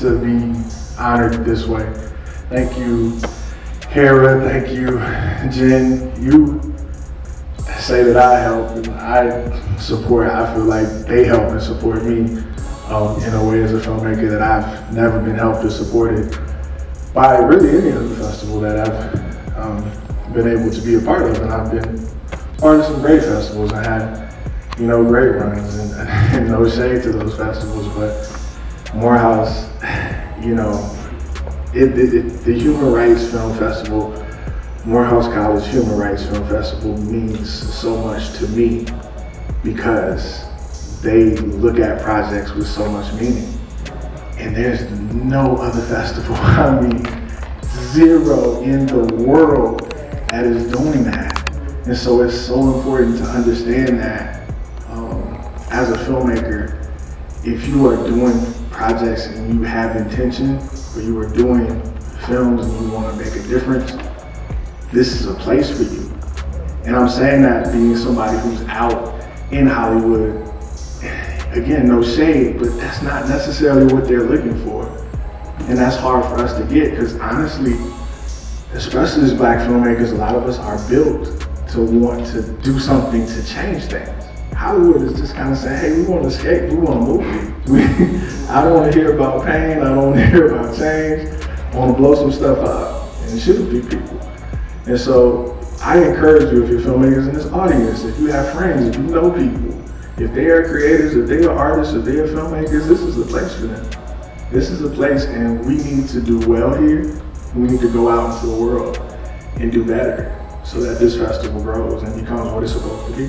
to be honored this way. Thank you, Hera. Thank you, Jen. You say that I help and I support. I feel like they help and support me um, in a way as a filmmaker that I've never been helped or supported by really any other festival that I've um, been able to be a part of. And I've been part of some great festivals. I had, you know, great runs and, and no shade to those festivals, but Morehouse, you know, it, it, it, the Human Rights Film Festival, Morehouse College Human Rights Film Festival means so much to me because they look at projects with so much meaning. And there's no other festival, I mean, zero in the world that is doing that. And so it's so important to understand that as a filmmaker, if you are doing projects and you have intention, or you are doing films and you want to make a difference, this is a place for you. And I'm saying that being somebody who's out in Hollywood, again, no shade, but that's not necessarily what they're looking for. And that's hard for us to get because honestly, especially as black filmmakers, a lot of us are built to want to do something to change things. Hollywood is just kind of saying, hey, we want to escape, we want to move. We, I don't want to hear about pain, I don't want to hear about change. I want to blow some stuff up and shoot a few people. And so I encourage you, if you're filmmakers in this audience, if you have friends, if you know people, if they are creators, if they are artists, if they are filmmakers, this is the place for them. This is the place, and we need to do well here. We need to go out into the world and do better so that this festival grows and becomes what it's supposed to be.